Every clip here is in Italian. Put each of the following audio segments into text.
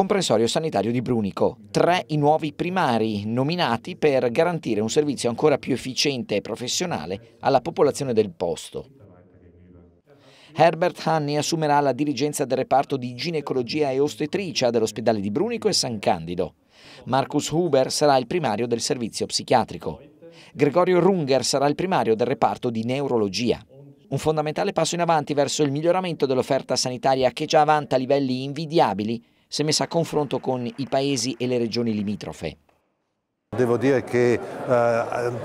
comprensorio sanitario di Brunico. Tre i nuovi primari nominati per garantire un servizio ancora più efficiente e professionale alla popolazione del posto. Herbert Hanni assumerà la dirigenza del reparto di ginecologia e ostetricia dell'ospedale di Brunico e San Candido. Marcus Huber sarà il primario del servizio psichiatrico. Gregorio Runger sarà il primario del reparto di neurologia. Un fondamentale passo in avanti verso il miglioramento dell'offerta sanitaria che già vanta livelli invidiabili se messa a confronto con i paesi e le regioni limitrofe. Devo dire che eh,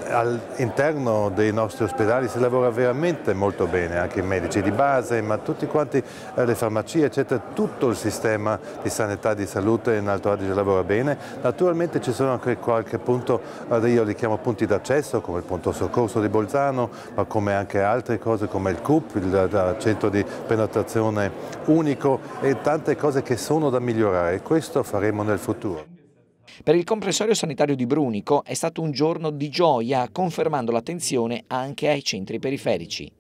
all'interno dei nostri ospedali si lavora veramente molto bene, anche i medici di base, ma tutti quanti, eh, le farmacie, eccetera, tutto il sistema di sanità e di salute in Alto Adige lavora bene. Naturalmente ci sono anche qualche punto, eh, io li chiamo punti d'accesso, come il punto soccorso di Bolzano, ma come anche altre cose come il CUP, il, il centro di prenotazione unico e tante cose che sono da migliorare. Questo faremo nel futuro. Per il comprensorio sanitario di Brunico è stato un giorno di gioia, confermando l'attenzione anche ai centri periferici.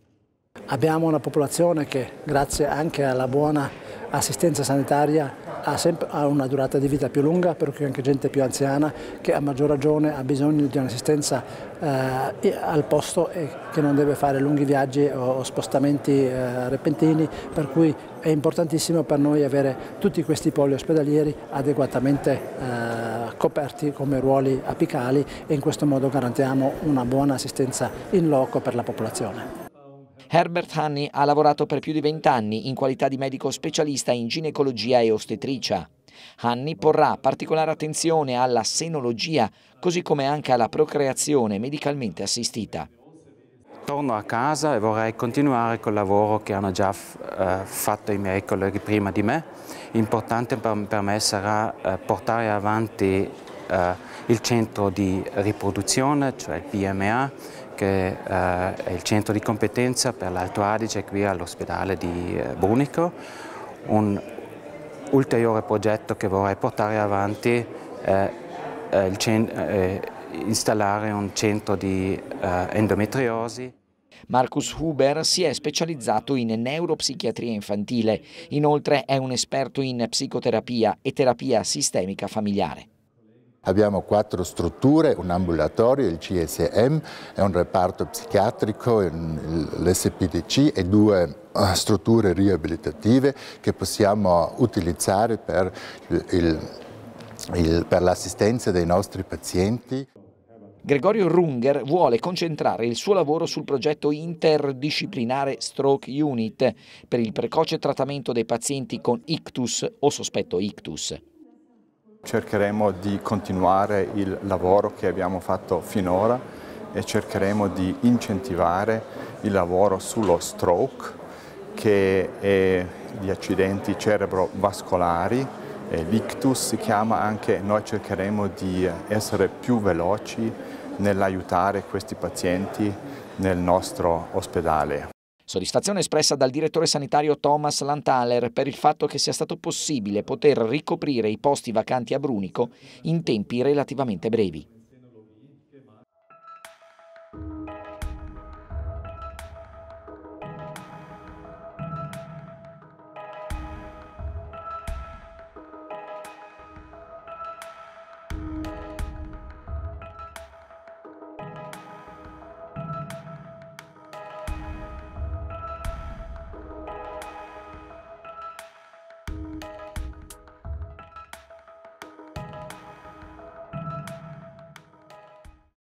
Abbiamo una popolazione che, grazie anche alla buona assistenza sanitaria, ha, sempre, ha una durata di vita più lunga, per cui anche gente più anziana che a maggior ragione ha bisogno di un'assistenza eh, al posto e che non deve fare lunghi viaggi o spostamenti eh, repentini, per cui è importantissimo per noi avere tutti questi poli ospedalieri adeguatamente eh, coperti come ruoli apicali e in questo modo garantiamo una buona assistenza in loco per la popolazione. Herbert Hanni ha lavorato per più di vent'anni in qualità di medico specialista in ginecologia e ostetricia. Hanni porrà particolare attenzione alla senologia, così come anche alla procreazione medicalmente assistita. Torno a casa e vorrei continuare col lavoro che hanno già eh, fatto i miei colleghi prima di me. Importante per, me sarà eh, portare avanti eh, il centro di riproduzione, cioè il PMA, che eh, è il centro di competenza per l'Alto Adige qui all'ospedale di eh, Brunico. Un ulteriore progetto che vorrei portare avanti è eh, installare un centro di endometriosi. Marcus Huber si è specializzato in neuropsichiatria infantile, inoltre è un esperto in psicoterapia e terapia sistemica familiare. Abbiamo quattro strutture, un ambulatorio, il CSM, un reparto psichiatrico, l'SPDC e due eh, strutture riabilitative che possiamo utilizzare per l'assistenza dei nostri pazienti. Gregorio Runger vuole concentrare il suo lavoro sul progetto interdisciplinare Stroke Unit per il precoce trattamento dei pazienti con ictus o sospetto ictus. Cercheremo di continuare il lavoro che abbiamo fatto finora e cercheremo di incentivare il lavoro sullo stroke, che è gli accidenti cerebrovascolari, l'ictus si chiama anche, noi cercheremo di essere più veloci nell'aiutare questi pazienti nel nostro ospedale. Soddisfazione espressa dal direttore sanitario Thomas Lantaler per il fatto che sia stato possibile poter ricoprire i posti vacanti a Brunico in tempi relativamente brevi.